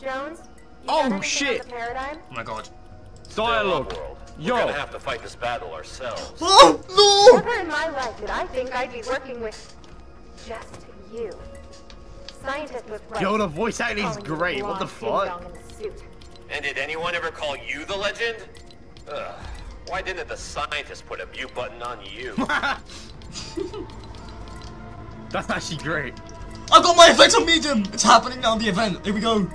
Jones? You Oh, shit. on the paradigm? Oh my god. Dialogue. World. Yo. We're gonna have to fight this battle ourselves. Oh no! Never in my life did I think I'd be working with just you. Scientist was right. Yo, the voice acting is great. What the fuck? ding-dong in the suit. And did anyone ever call you the legend? Ugh. Why didn't the scientist put a mute button on you? That's actually great. I've got my effect on medium! It's happening now, the event. Here we go.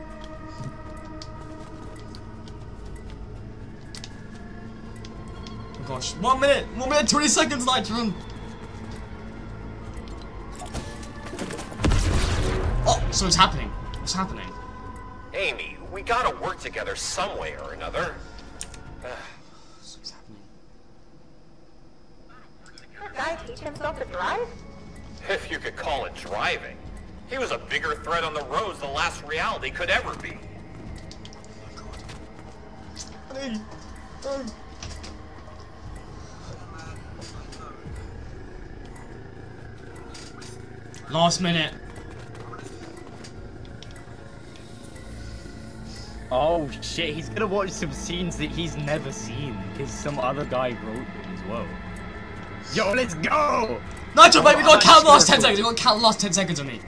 Gosh. One minute! One minute, 20 seconds, Nitron! Oh, so it's happening. What's happening? Amy, we gotta work together some way or another. So it's happening. Guy teach himself to drive? If you could call it driving. He was a bigger threat on the roads than last reality could ever be. Honey. Oh. Last minute. Oh shit, he's gonna watch some scenes that he's never seen because some other guy wrote them as well. Yo, let's go! Nigel, baby, we gotta count the last 10 seconds. We gotta count the last 10 seconds on me.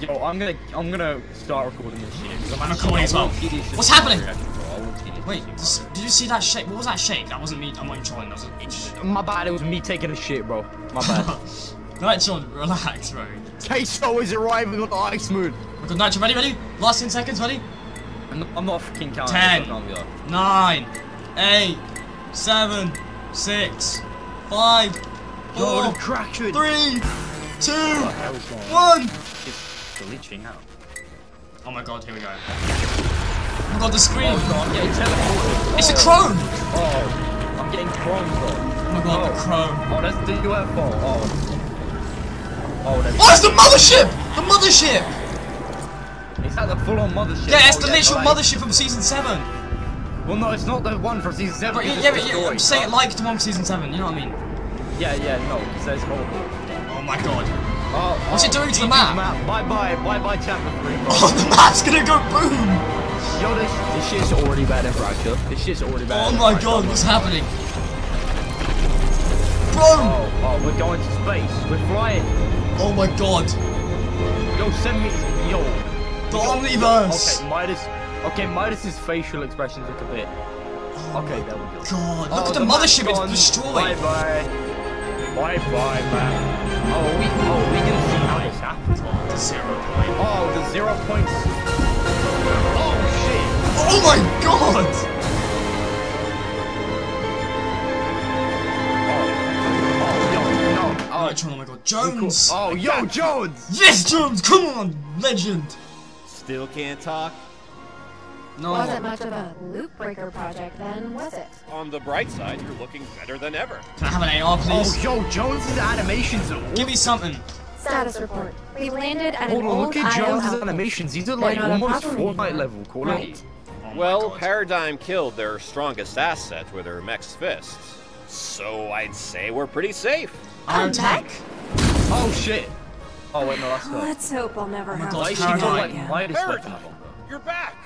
Yo, I'm gonna, I'm gonna start recording this shit. I'm recording as well. What's happening? reaction, bro. I want tedious Wait, this, did you see that shake? What was that shake? That wasn't me. I'm not even trolling. That was an My bad, it was me taking a shit, bro. My bad. Nitro, relax, bro. Queso is arriving on the ice moon. We got Nitro, ready, ready? Last 10 seconds, ready? I'm not, I'm not fucking counting. Ten. I can't be like- Nine, eight, seven, six, five, Yo, four, the traction. three, two, What the hell's one. It's glitching out. Oh my god, here we go. Oh my god, the screen. Oh god, I'm getting teleported. It's a Oh. chrome. Oh, I'm getting chrome, bro. Oh my god, the oh. chrome. Oh, that's the UFO. Oh. Oh, that's... Oh, it's the mothership! The mothership! Is that the full-on mothership? Yeah, it's Oh, the yeah, literal right. mothership from season 7. Well, no, it's not the one from season 7. But yeah, yeah, but yeah, I'm destroyed. saying it like the one from season 7, you know what I mean? Yeah, yeah, no, because there's multiple. Oh my god. Oh, What's oh, it doing to the GG's map? Bye-bye, bye-bye chapter 3, bro. Oh, the map's gonna go boom! Yo, this, this shit's already bad in fracture. This shit's already bad Oh my god, what's happening? Boom! Oh, oh, we're going to space. We're flying. Oh my god. Yo, send me... Yo. The Omniverse! Okay, Midas... Okay, Midas's facial expressions look a bit... Oh okay, there we go. God, look Oh, at the, map's mothership. It's destroyed! Bye-bye. Bye-bye, man. Oh, we... Oh, we can see how this happened. Ah. The zero point. Oh, the zero points... Oh, shit. Oh my god! Yo, no. Oh, Nitron, oh my god. Jones! Oh, yo, Jones! Yes, Jones! Come on, legend! Still can't talk? No. Wasn't much of a loop breaker project then, was it? On the bright side, you're looking better than ever. Can I have an AR, please? Oh, yo, Jones's animations are... Give me something. Status report. We landed at Hold an on, old look at IO Jones's outpost. animations. These are like almost Fortnite level quality. Right. Oh Well, God. Paradigm killed their strongest asset with her mech's fists. So I'd say we're pretty safe. Iron A Tank. mech? Oh, shit. Oh, wait, no, that's oh, not... Let's hope I'll never have to is Paradigm. she try got, like, again. Midas weapon Paradigm, on, bro? you're back.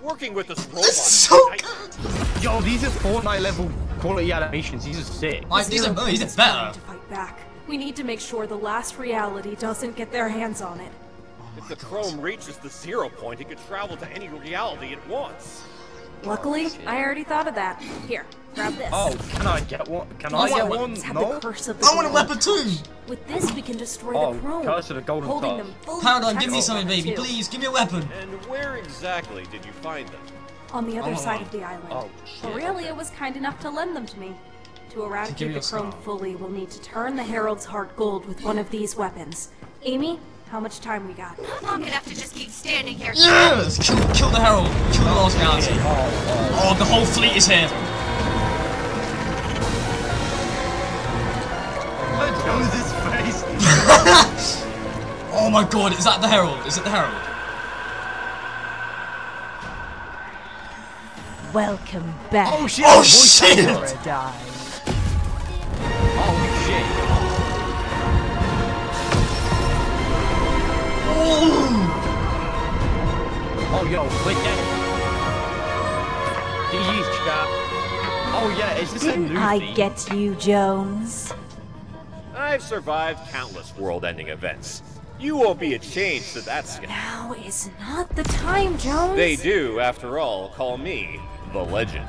Working with this robot. This is so good! Yo, these are Fortnite level quality animations. These are sick. Like, these are, oh, these are better. to fight back. We need to make sure the last reality doesn't get their hands on it. If the chrome reaches the zero point, it could travel to any reality it wants. Luckily, I already thought of that. Here, grab this. Oh, can I get one? Can I I get one? Have No? the curse of the I want a globe. weapon too! With this, we can destroy Oh, the chrome. curse of the golden holding touch. them fully Paradigm, give me something, baby, too. please. Give me a weapon. And where exactly did you find them? On the other Oh. side of the island. Oh, shit. Aurelia was kind enough to lend them to me. To eradicate your the chrome fully, we'll need to turn the Herald's heart gold with one of these weapons. Amy, how much time we got? Long enough to just keep standing here. Yes! Kill, kill the Herald. Kill the last galaxy. Oh, the whole fleet is here. oh. Jones's face. Oh my god, is that the Herald? Is it the Herald? Welcome back. Oh, shit. Oh, shit. Oh, yo, we're dead. GG's, chat. Oh, yeah, is this a Didn't new I theme? get you, Jones? I've survived countless world-ending events. You won't be a change to that scale. Now is not the time, Jones. They do, after all, call me the legend.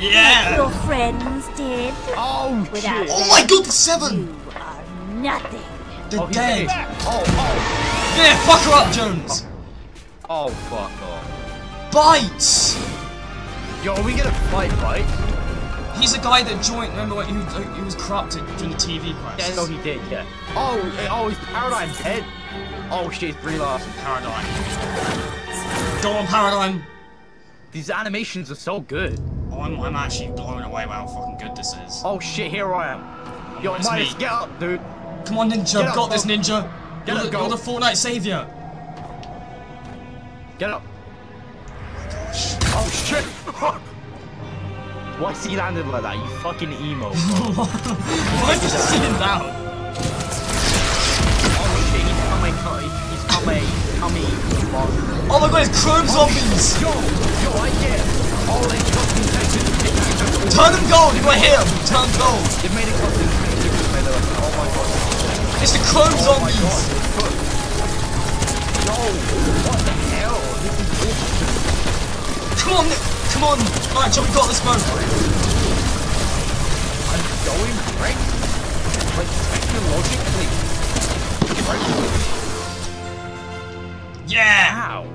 Yeah! Your friends did. Oh, Without shit. Oh my god, the seven! You are nothing. They're Oh, dead! Oh, oh. Yeah, fuck her up, Jones! Oh, oh, fuck off. Bites! Yo, are we gonna fight, right? He's a guy that joined, remember when he was, he was corrupted during the TV crash? Yeah, oh, no, he did, yeah. Oh, oh, his paradigm's dead. Oh, shit, Brie Larson. Paradigm. Go on, Paradigm! These animations are so good. Oh, I'm, I'm actually blown away by how fucking good this is. Oh, shit, here I am. Yo, It's Midas, get up, dude. Come on, Ninja, Get up, got this, bro. Ninja! Get You're, up, the, you're the Fortnite savior! Get up. Oh, shit. Why's he landed like that? You fucking emo. Why did you sit him down? oh, shit, he's coming, he's coming, coming. Oh my god, it's Chrome oh, Zombies! Yo, yo, I get it. Oh, they fucking Turn them gold, you got hit him! Turn gold! They made it custom. Oh my god. Oh Zombies! Yo, what the hell? This is. Come on, Come on! Alright, John, we got this, bro! I'm going right. Like technologically. Yeah! Wow.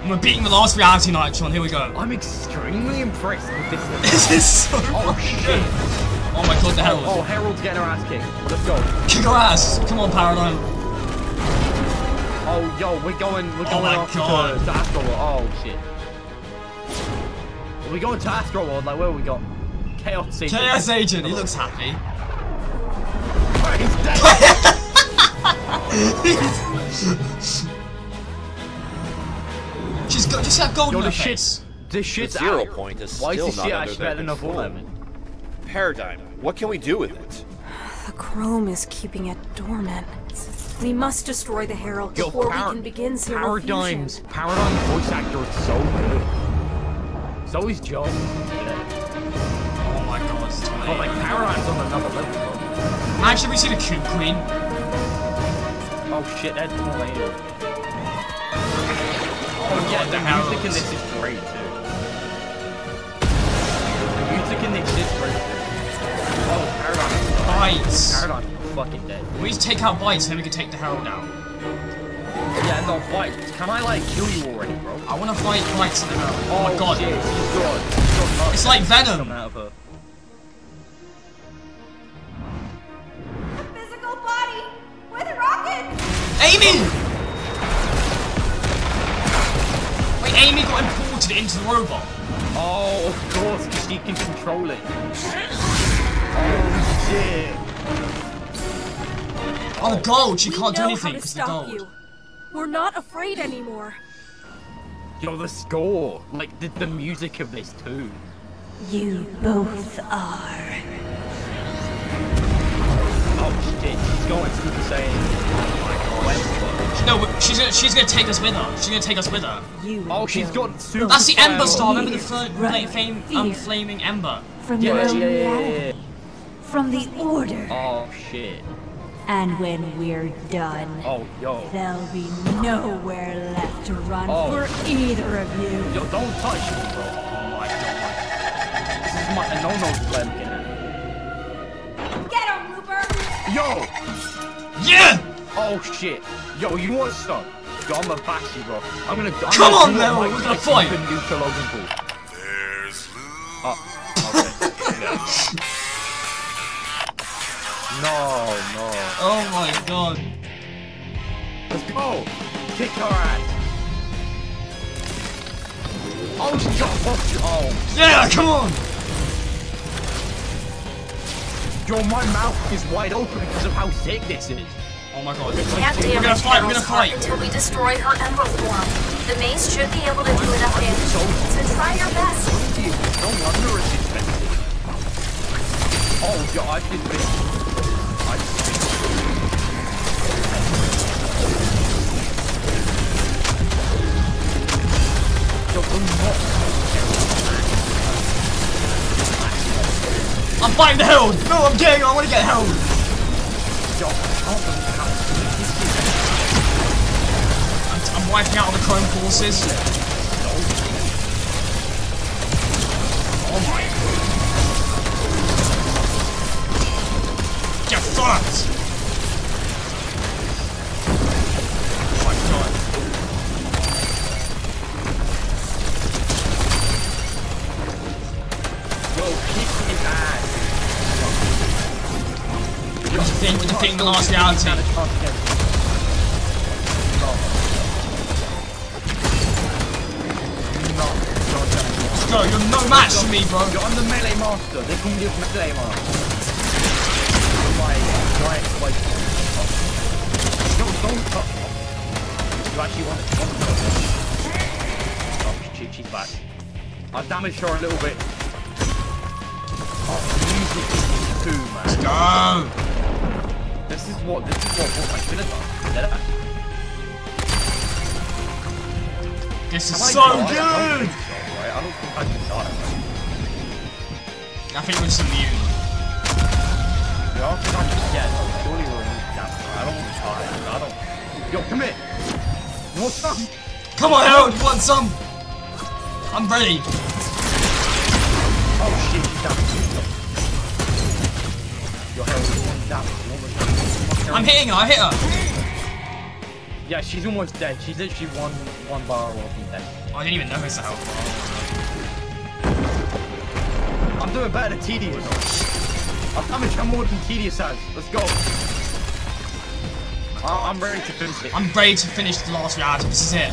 And we're beating the last reality night, John, here we go. I'm extremely impressed with this. This is so Oh shit. Good! Oh my god, the Herald. Oh, Herald's getting her ass kicked. Let's go. Kick her ass! Come on, Paradigm. Oh, yo, we're going, we're Oh going my off God. to, to Astro World. Oh shit. Are we going to Astro World? Like, where we got? Chaos Agent. Chaos Agent, he looks happy. He's dead. She's got just that gold Yo, in her the face. shit's, the The shit's zero out. point is Why still is this shit under actually better than a control. 411? Paradigm, what can we do with it? The chrome is keeping it dormant. We must destroy the Herald Yo, before Par- we can begin zero Paradigm's, fusion. Paradigm's voice actor is so good. So is Joe. Yeah. Oh my god, it's But tiny. like, Paradigm's on another level, bro. Actually, we see the Cube Queen. Oh shit, that's more later. Oh yeah, the Herald. music in this is great too. The music in this is great too. Oh, Paradigm. Bites. Paradigm's fucking dead. We need to take out Bites, then we can take the Herald out. Yeah, no, fight. Can I like kill you already, bro? I want to fight Bites in the Herald. Oh, my oh, god. shit, she's good. She's got It's like Venom. coming out of her. Physical body with rockets! Amy! Wait, Amy got imported into the robot. Oh, of course, because she can control it. Oh shit. Oh, gold. She We can't do know anything how to because of the stop gold. you. We're not afraid anymore. Yo, the score, like the, the music of this too. You both are. Oh shit, she's going Super Saiyan. My. No, she's gonna, she's gonna take us with her. She's gonna take us with her. You Oh, she's got super. That's the Ember Star. Remember the Years fl- running fla- um, flaming Ember? from Yeah, your yeah, yeah, yeah, yeah. From the Order. Oh shit. And when we're done, Oh yo. there'll be nowhere left to run Oh. for either of you. Yo, don't touch me, bro. Oh my god. This is my no no plan. Get him, Looper! Yo. Yeah! Oh shit. Yo, you want some? Yo, I'm gonna bro. I'm gonna. I'm Come gonna on, do Meryl, what Mike we're gonna Tyson fight. couldn't do to Logan Paul. Oh, ah, okay. Yeah. No, no. Oh my god. Let's go! Kick her ass! Oh, she got fucked! Oh, Yeah, come on! yo, my mouth is wide open because of how sick this is. Oh my god. Can't We're gonna fight, we're gonna fight. until we destroy her ember form. The mace should be able to do enough damage. So try your best. No wonder it's expensive. Oh, yo, I did this. I did this. I'm fighting the Herald! No, I'm getting I wanna get Herald! Yo, I can't believe how sweet this is. I'm, I'm wiping out all the chrome forces. Oh my Get Oh my god. Yo, kick his ass. What do you think? What do you think the last reality? Let's go, you're no match for me, bro. You're on the melee master. They call you melee master. Damaged her a little bit. Oh, music is too, man. Go! This is what this is what what I should have done. Did I? This is so die? I don't good! think so, right? I don't think I can die. I think we're just immune. Yeah, I think I can get it. Surely we're damn I don't want to die. I don't. Yo, come here. You want some? Come on, Herald, you want some? I'm ready. Oh shit, down. Your hair is almost down. Almost down. I'm hitting her, I hit her. Yeah, she's almost dead. She's literally one one bar away from dead. Oh, I didn't even notice health bar. I'm doing better than Tedious. I'm damaged her more than Tedious has. Let's go. I'm ready to finish it. I'm ready to finish the last reality. This is it.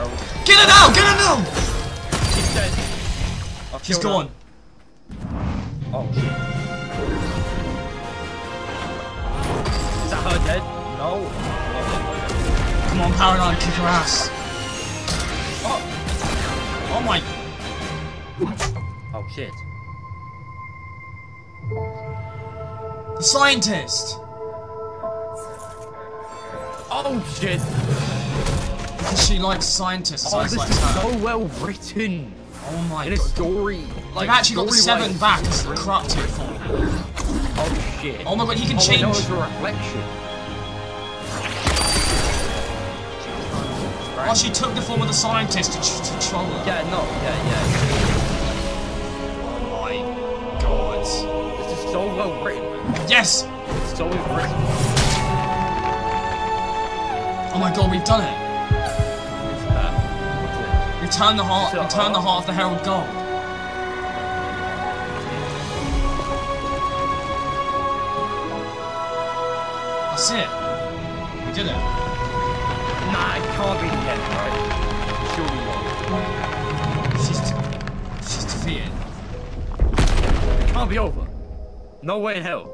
All ready for this girl. Get it out! Get her out! She's dead. I've her. gone. Oh shit. Is that her dead? No. Come on, Paradigm, kick her ass. Oh, Oh my. oh shit. The scientist! Oh shit. Because she likes scientists. Oh, this likes is her. so well written. Oh my In a god. story. Like, They've actually got the seven back as the corrupted form. Oh shit. Oh my god, he can oh, change. it's a reflection. Oh, she took the form of the scientist to, to troll her. Yeah, no, yeah, yeah. Oh my god. This is so well written. Yes! It's so well written. Oh my god, we've done it. Return the heart. Return the heart of the Herald Gold. That's it. We did it. it? Nah, it can't be the end, right? Surely not. She's she's defeated. It can't be over. No way in hell.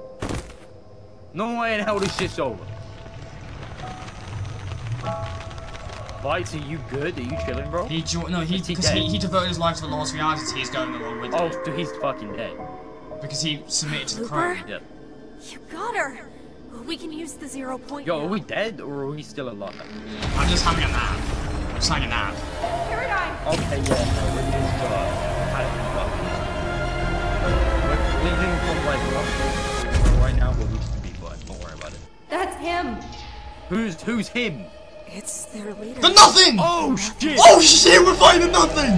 No way in hell this shit's over. Lights, are you good? Are you chilling, bro? He jo- no he Is he because he, he devoted his life to the Last Reality. He's going along with Oh, it dude, he's fucking dead. because he submitted to the Looper? crown. Yeah. You got her. We can use the zero point. Yo, now. are we dead or are we still alive? I'm just having a nap. I'm just having a nap. Paradigm! Okay, yeah, no, we're just uh, We're leaving from like Russell right now, but we should be fine. Don't worry about it. That's him! Who's who's him? It's their leader. The nothing! Oh shit! Oh shit! We're fighting nothing!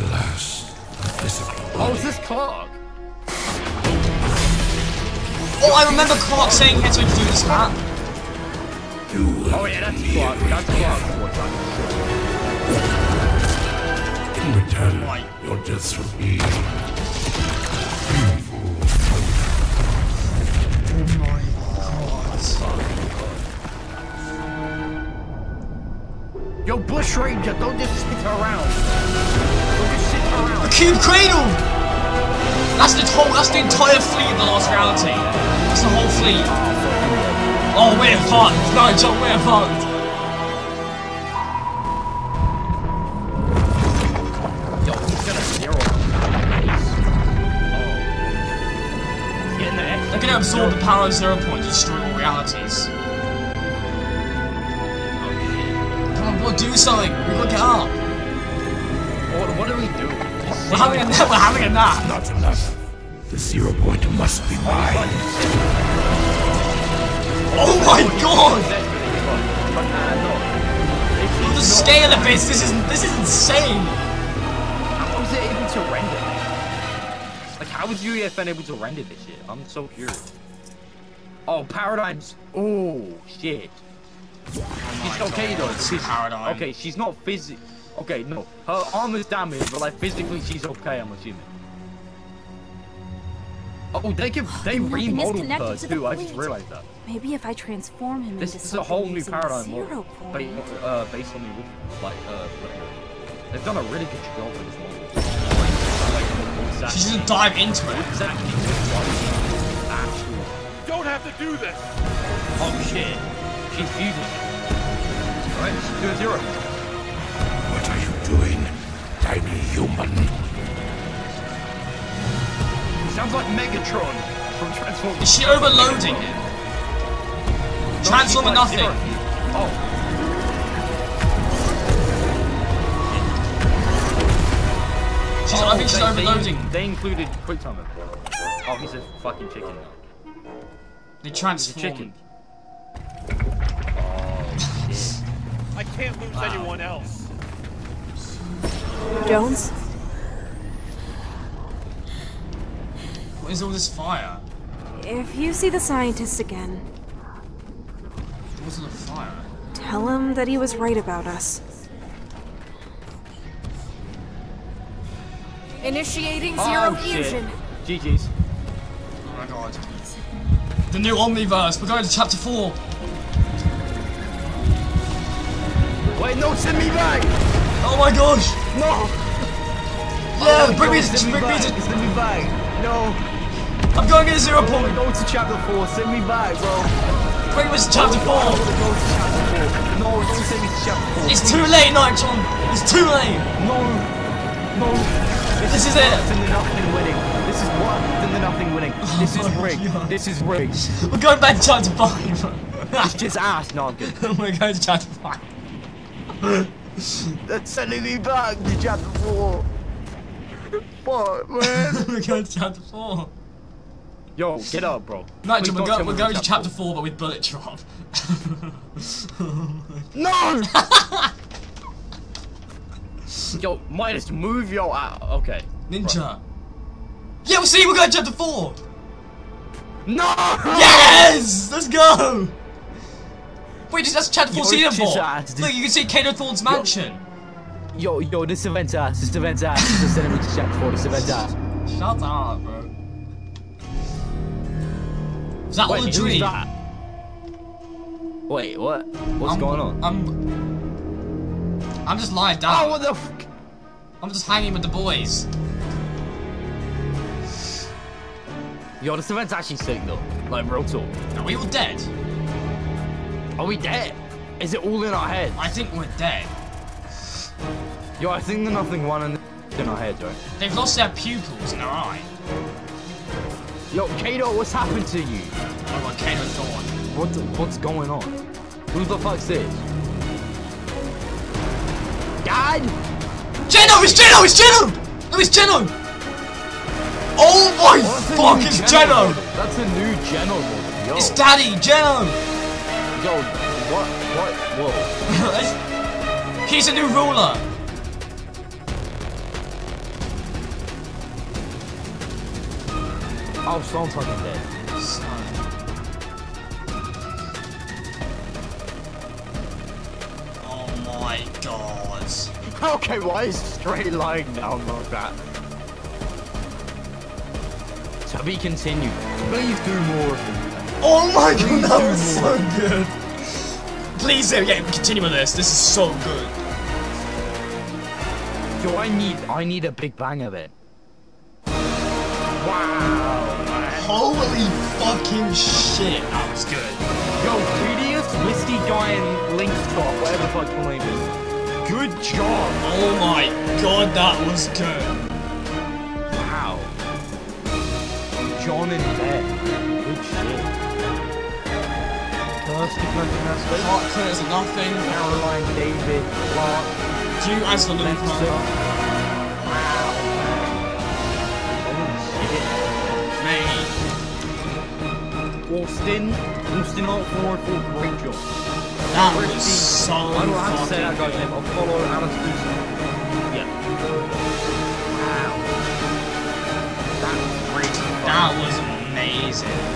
Alas, the physical Oh, body is this Clark? Oh, I remember Clark saying he had to do this map. you will Oh yeah, that's Clark. That's Clark. In return. Right. Your deaths will be Yo, Bush Ranger, don't just sit around. Don't just sit The around. Cube Cradle! That's the whole, that's the entire fleet of the Last Reality. That's the whole fleet. Oh, we're fucked. No, John, we're fucked. Yo, he's gonna zero. Oh. He's getting the X. They're gonna absorb the power of Zero Point to destroy all realities. Do something. We look it up. What, what do we do? We're having a nap. We're having a nap. Not enough. The zero point must be mine. Oh my god! But, no. If Look the scale of this. This is this is insane. How was it able to render? Like, how was UEFN able to render this shit? I'm so curious. Oh, paradigms. Oh, shit. She's okay though. She's- Paradigm. Okay, she's not physic. Okay, no. Her arm is damaged, but like physically she's okay, I'm assuming. Oh, they can they Nothing remodeled connected her to too. I just realized that. Maybe if I transform him This into is a something whole new using paradigm zero model, ba- uh, based on the original. Like, uh, like, they've done a really good job with this model. Like, exactly- She doesn't dive into it. exactly what is actual. Don't have to do this! Oh shit, she's fusing. Alright, she's doing zero. What are you doing, tiny human? Sounds like Megatron from Transformers. Is she overloading him? No, Transform she's or like nothing. zero. Oh. She's, I think she's they- they- overloading. They, included quick timer. Oh, he's a fucking chicken now. They He's a chicken. Can't lose anyone else. Jones? What is all this fire? If you see the scientist again, What's on the fire? tell him that he was right about us. Initiating oh, zero oh, shit. fusion. GG's. Oh my god. The new Omniverse. We're going to chapter 4. Wait, no, send me back! Oh my gosh. No! Yeah, Oh, bring me no, to, send bring me back. to. Send me back. No. I'm going to zero point. go to chapter 4. Send me back, bro. Bring me to chapter 4. go to chapter 4. No, don't send me to chapter 4. It's too late, Nitron. It's too late. No. No. This is one it. Than the nothing winning. This is one than the nothing winning. Oh this is rigged. This is rigged. We're going back to chapter 5. It's just ass. No, I'm good. We're going to chapter 5. That's sending me back to chapter 4. What, man. We're going to chapter 4. Yo, get up, bro. Nitron, Please we're, go- we're we're going to chapter 4, but with bullet drop. No! Yo, Midas, move your out. Okay. Ninja. Yeah, we'll see, we're going to chapter 4. No! Yes! Let's go! Wait, just- that's chapter 4 Yo, season it's 4. just. Look, you can see Kado Thorne's mansion. Yo, yo, this event's ass. This event's ass. This is sending me to chapter 4. This event's ass. Shut up, bro. Is that Wait, all a dream? that? Wait, what? What's I'm- going on? I'm. I'm just lying down. Oh, what the f- I'm just hanging with the boys. Yo, this event's actually sick though. Like, real talk. Are we all dead? Are we dead? Is it all in our head? I think we're dead. Yo, I think the nothing one in, in our heads, right? They've lost their pupils in their eye. Yo, Kado, what's happened to you? Oh my Kado Thorne. What the, what's going on? Who the fuck's this? Dad? Geno! It's Geno! It's Geno! No, it's Geno! Oh my Oh, fuck, it's Geno Geno! That's a new Geno model. Yo, It's Daddy, Geno! Yo, what, what, whoa. He's a new ruler. Oh, so fucking dead. Oh my god. Okay, why is straight lying down like that? To be continued. Please do more of it. Oh my god, that was so good. Please, yeah, continue with this. This is so good. Yo, I need, I need a big bang of it. Wow, man. Holy fucking shit, that was good. Yo, prettiest Misty Giant Link Top, whatever the fuck your name is. Good job. Oh my god, that was good. Wow. John in bed. Alex keep lunging us. Clark clears nothing. Caroline, David, Clark. Two as the leader. Wow. Oh shit. Lynn Austin, Austin Hart forward great job. That was so fucking. I don't have to say that guy's name. I'll follow Alex Dusan. Yeah. Wow. That was, that was amazing.